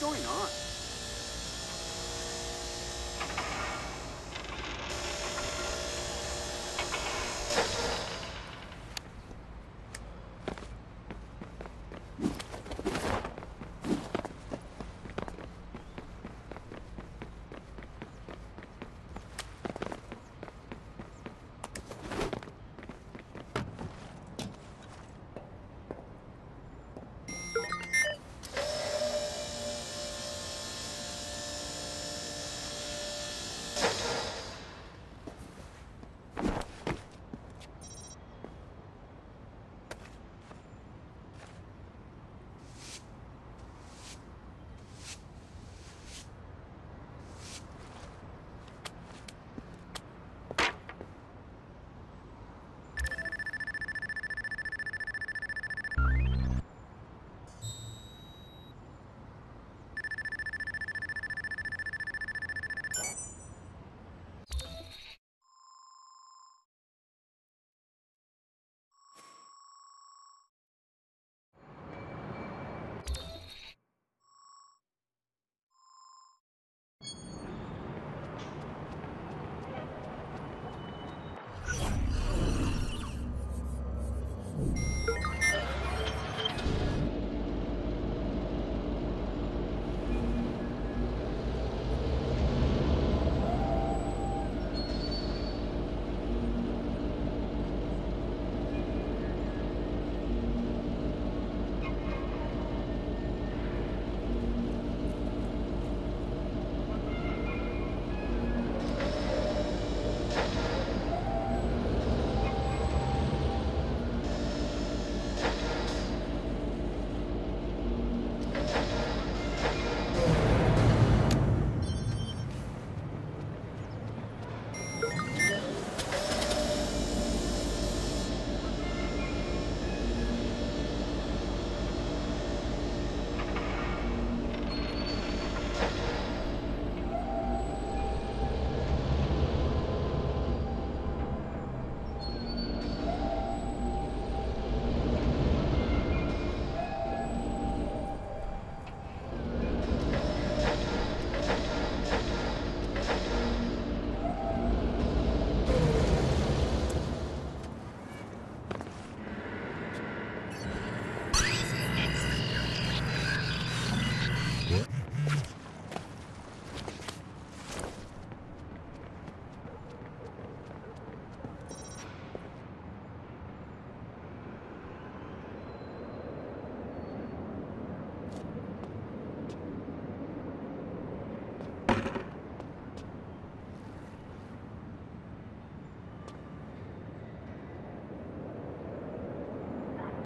going on?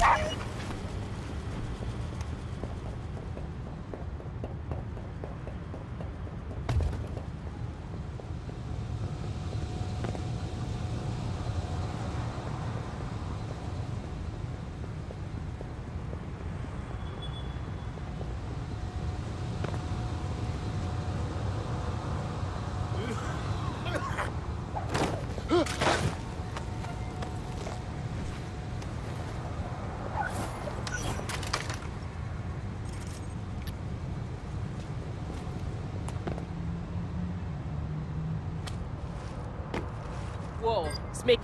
What? make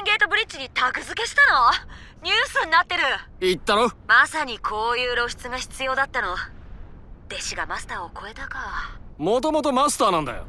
ンゲートブリッジにタグ付けしたのニュースになってる言ったろまさにこういう露出が必要だったの弟子がマスターを超えたかもともとマスターなんだよ